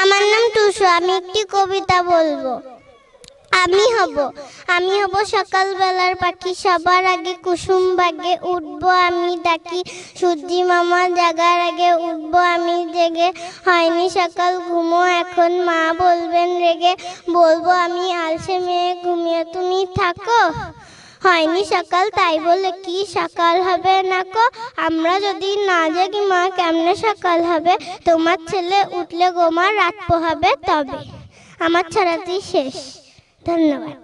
আমার নাম টুসু, আমি একটি কবিতা বলব। আমি হব আমি হব সকালবেলার পাখি, সবার আগে কুসুম বাগে উঠবো আমি ডাকি সূর্যি মামা জাগার আগে উঠবো আমি জেগে। হয়নি সকাল, ঘুমো এখন, মা বলবেন রেগে। বলব আমি আলসে মেয়ে, ঘুমিয়ে তুমি থাকো। হয়নি সকাল, তাই বলে কি সকাল হবে না কো? আমরা যদি না জাগি, মা কেমনে সকাল হবে? তোমার ছেলে উঠলে গোমা রাত পোহাবে তবে। আমার ছাড়াতেই শেষ। ধন্যবাদ।